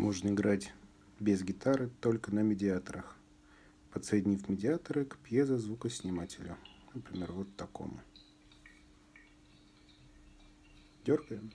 Можно играть без гитары только на медиаторах, подсоединив медиаторы к пьезозвукоснимателю, например, вот такому. Дергаем.